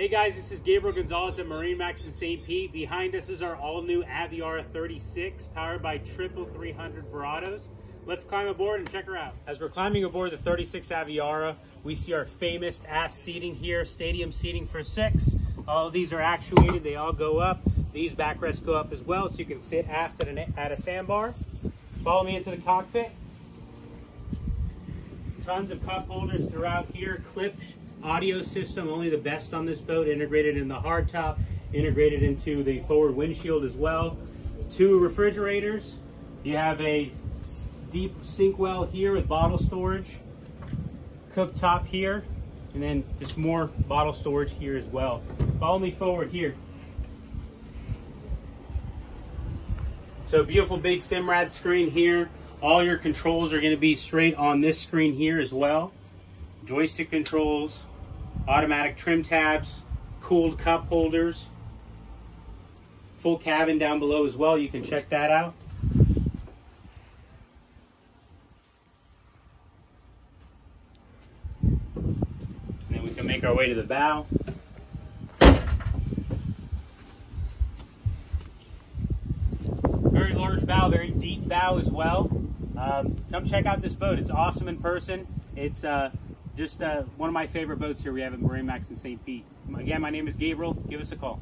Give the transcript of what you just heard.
Hey guys, this is Gabriel Gonzalez at MarineMax in St. Pete. Behind us is our all-new Aviara 36, powered by triple 300 Verados. Let's climb aboard and check her out. As we're climbing aboard the 36 Aviara, we see our famous aft seating here, stadium seating for six. All of these are actuated, they all go up. These backrests go up as well, so you can sit aft at, an, at a sandbar. Follow me into the cockpit. Tons of cup holders throughout here, clips, audio system, only the best on this boat, integrated in the hardtop, integrated into the forward windshield as well. Two refrigerators. You have a deep sink well here with bottle storage, cooktop here, and then just more bottle storage here as well. Follow me forward here. So beautiful big Simrad screen here. All your controls are going to be straight on this screen here as well. Joystick controls, automatic trim tabs, cooled cup holders, full cabin down below as well. You can check that out. And then we can make our way to the bow. Very large bow, very deep bow as well. Um, come check out this boat. It's awesome in person. It's uh, just uh, one of my favorite boats here we have at MarineMax in St. Pete. Again, my name is Gabriel. Give us a call.